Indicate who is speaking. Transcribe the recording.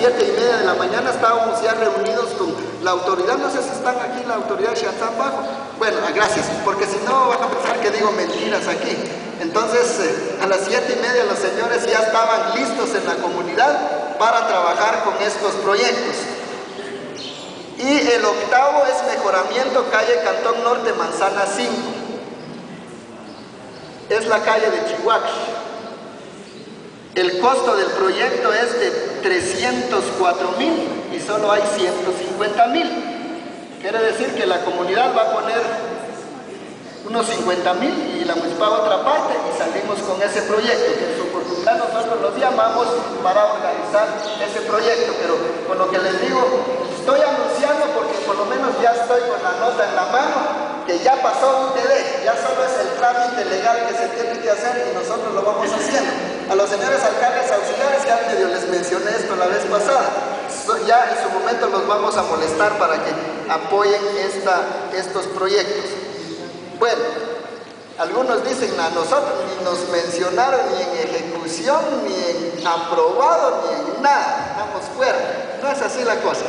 Speaker 1: siete y media de la mañana estábamos ya reunidos con la autoridad, no sé si están aquí la autoridad de Shanzán Bajo. Bueno, ah, gracias, porque si no van a pensar que digo mentiras aquí. Entonces, eh, a las siete y media los señores ya estaban listos en la comunidad para trabajar con estos proyectos. Y el octavo es mejoramiento calle Cantón Norte, Manzana 5. Es la calle de Chihuahua. El costo del proyecto es de 304 mil y solo hay 150 mil. Quiere decir que la comunidad va a poner unos 50 mil y la municipal otra parte y salimos con ese proyecto, que en su oportunidad nosotros los llamamos para organizar ese proyecto, pero con lo que les digo, estoy anunciando porque por lo menos ya estoy con la nota en la mano, que ya pasó un TD, ya solo es el trámite legal que se tiene que hacer y nosotros lo vamos haciendo. A los señores alcaldes auxiliares, ya medio les esto la vez pasada, ya en su momento los vamos a molestar para que apoyen esta, estos proyectos. Bueno, algunos dicen a nosotros ni nos mencionaron ni en ejecución, ni en aprobado, ni en nada, estamos fuera. No es así la cosa.